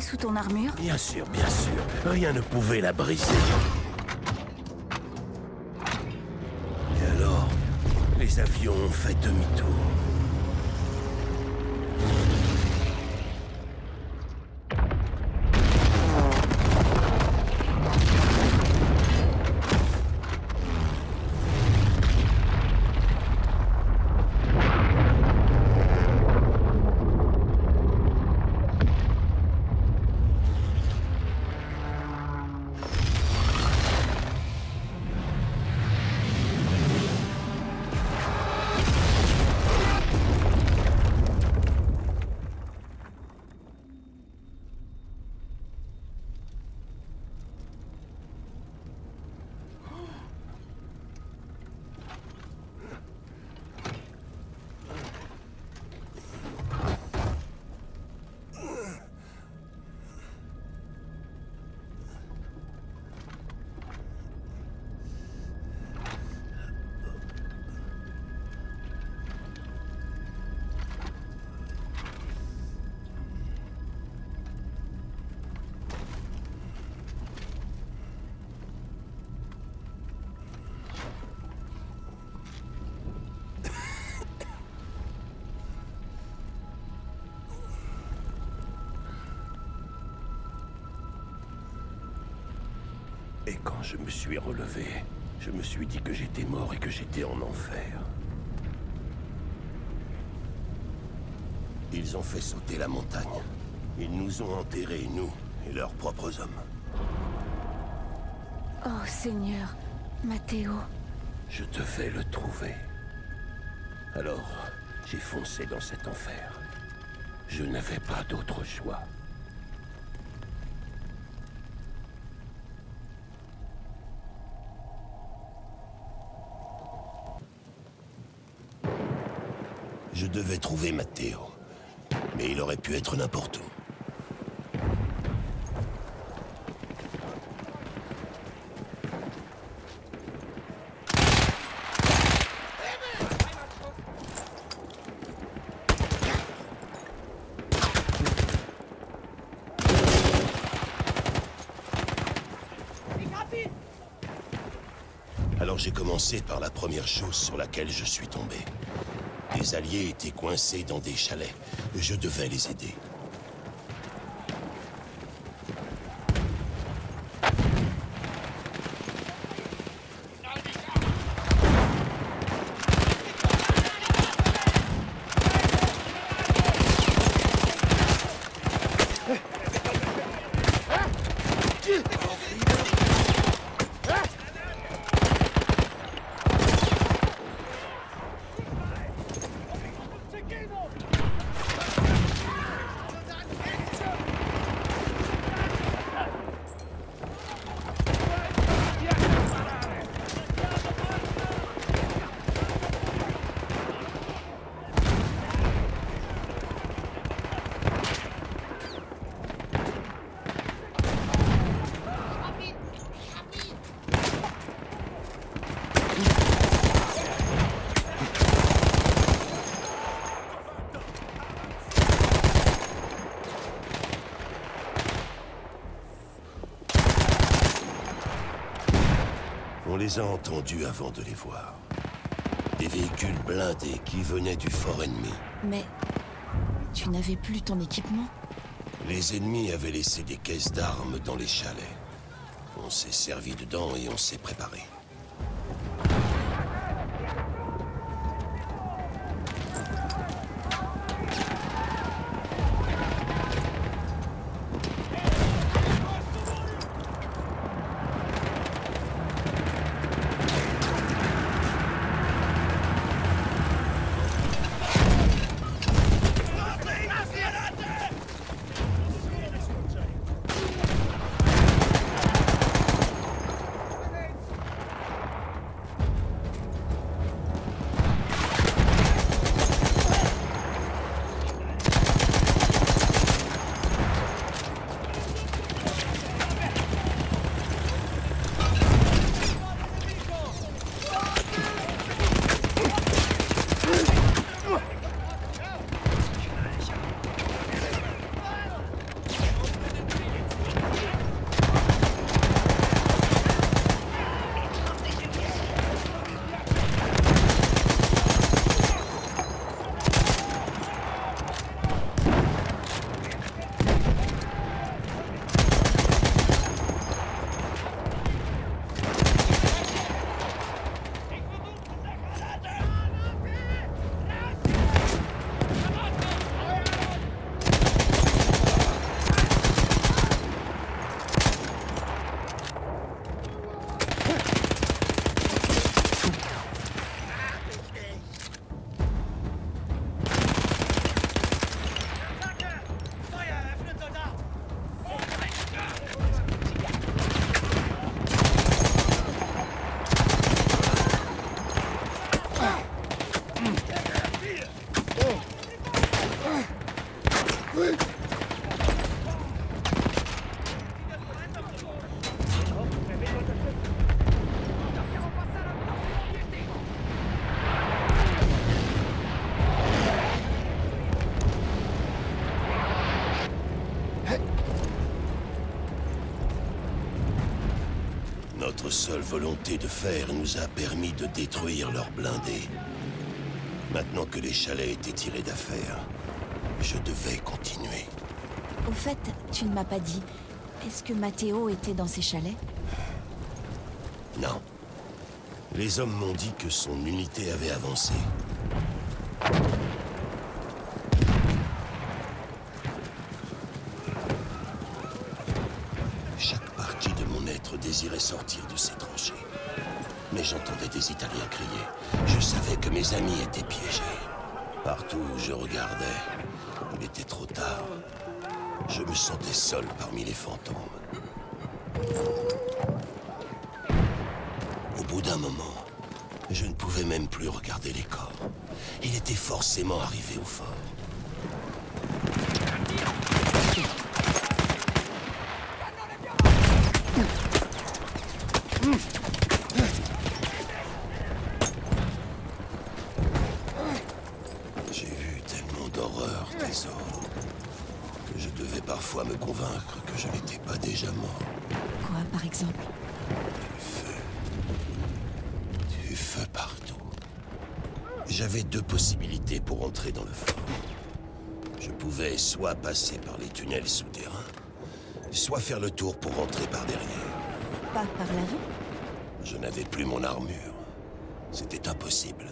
sous ton armure Bien sûr, bien sûr. Rien ne pouvait la briser. Et alors, les avions ont fait demi-tour. Et quand je me suis relevé, je me suis dit que j'étais mort et que j'étais en enfer. Ils ont fait sauter la montagne. Ils nous ont enterrés, nous, et leurs propres hommes. Oh Seigneur, Matteo. Je devais le trouver. Alors, j'ai foncé dans cet enfer. Je n'avais pas d'autre choix. Je devais trouver Matteo. Mais il aurait pu être n'importe où. Alors j'ai commencé par la première chose sur laquelle je suis tombé. Des alliés étaient coincés dans des chalets. Je devais les aider. Les a entendus avant de les voir. Des véhicules blindés qui venaient du fort ennemi. Mais tu n'avais plus ton équipement? Les ennemis avaient laissé des caisses d'armes dans les chalets. On s'est servi dedans et on s'est préparé. Seule volonté de faire nous a permis de détruire leurs blindés. Maintenant que les chalets étaient tirés d'affaire, je devais continuer. Au fait, tu ne m'as pas dit. Est-ce que Matteo était dans ces chalets? Non. Les hommes m'ont dit que son unité avait avancé. Chaque partie de mon être désirait sortir des Italiens crier. Je savais que mes amis étaient piégés. Partout où je regardais, il était trop tard. Je me sentais seul parmi les fantômes. Au bout d'un moment, je ne pouvais même plus regarder les corps. Il était forcément arrivé au fort. Me convaincre que je n'étais pas déjà mort. Quoi, par exemple? Du feu. Du feu partout. J'avais deux possibilités pour entrer dans le fort. Je pouvais soit passer par les tunnels souterrains, soit faire le tour pour rentrer par derrière. Pas par l'avant Je n'avais plus mon armure. C'était impossible.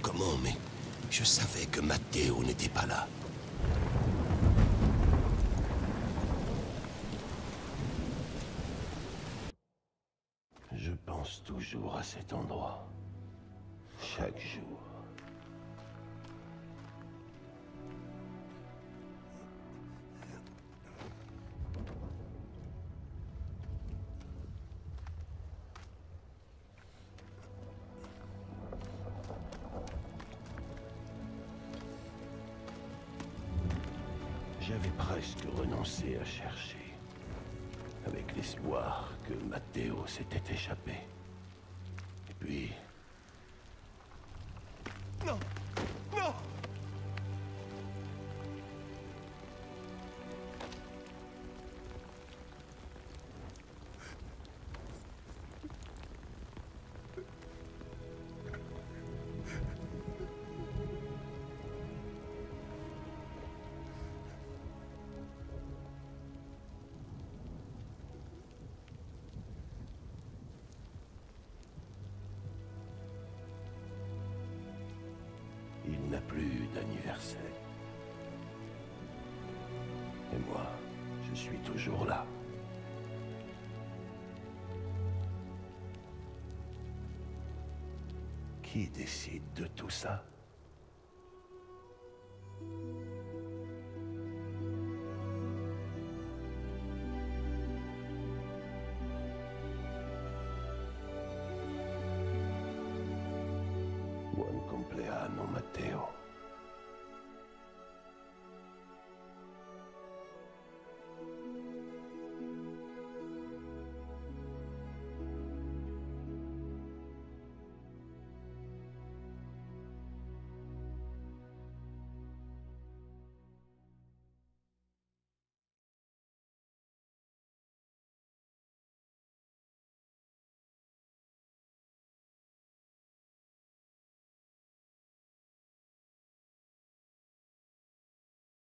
Comment, mais je savais que Matteo n'était pas là. Je pense toujours à cet endroit. Chaque jour. J'avais presque renoncé à chercher, avec l'espoir que Matteo s'était échappé. Et puis... Non Non d'anniversaire. Et moi, je suis toujours là. Qui décide de tout ça?